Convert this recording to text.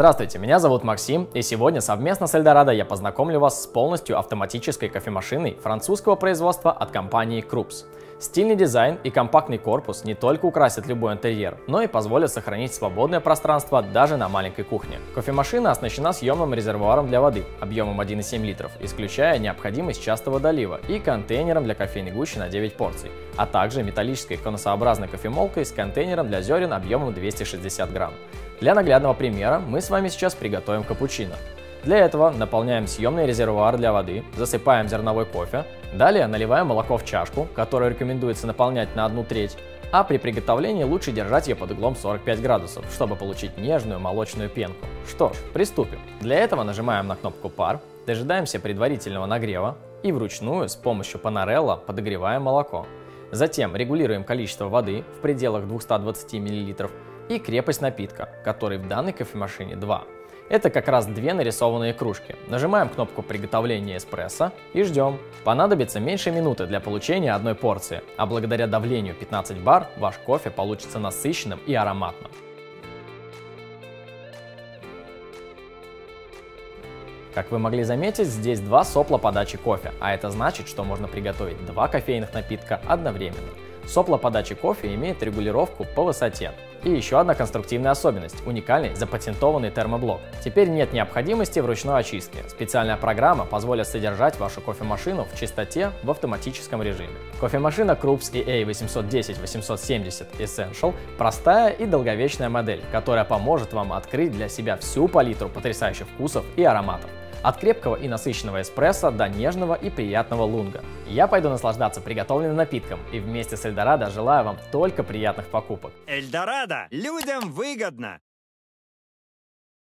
Здравствуйте, меня зовут Максим, и сегодня совместно с Эльдорадо я познакомлю вас с полностью автоматической кофемашиной французского производства от компании Krups. Стильный дизайн и компактный корпус не только украсят любой интерьер, но и позволят сохранить свободное пространство даже на маленькой кухне. Кофемашина оснащена съемным резервуаром для воды объемом 1,7 литров, исключая необходимость частого долива, и контейнером для кофейной гущи на 9 порций, а также металлической конусообразной кофемолкой с контейнером для зерен объемом 260 грамм. Для наглядного примера мы с вами сейчас приготовим капучино. Для этого наполняем съемный резервуар для воды, засыпаем зерновой кофе, далее наливаем молоко в чашку, которую рекомендуется наполнять на одну треть, а при приготовлении лучше держать ее под углом 45 градусов, чтобы получить нежную молочную пенку. Что ж, приступим. Для этого нажимаем на кнопку пар, дожидаемся предварительного нагрева и вручную с помощью панарелла подогреваем молоко. Затем регулируем количество воды в пределах 220 мл и крепость напитка, который в данной кофемашине 2. Это как раз две нарисованные кружки. Нажимаем кнопку приготовления эспрессо и ждем. Понадобится меньше минуты для получения одной порции, а благодаря давлению 15 бар ваш кофе получится насыщенным и ароматным. Как вы могли заметить, здесь два сопла подачи кофе, а это значит, что можно приготовить два кофейных напитка одновременно. Сопло подачи кофе имеет регулировку по высоте. И еще одна конструктивная особенность – уникальный запатентованный термоблок. Теперь нет необходимости в ручной очистке. Специальная программа позволит содержать вашу кофемашину в чистоте в автоматическом режиме. Кофемашина Krups EA810-870 Essential – простая и долговечная модель, которая поможет вам открыть для себя всю палитру потрясающих вкусов и ароматов. От крепкого и насыщенного эспрессо до нежного и приятного лунга. Я пойду наслаждаться приготовленным напитком и вместе с Эльдорадо желаю вам только приятных покупок. Эльдорадо! Людям выгодно!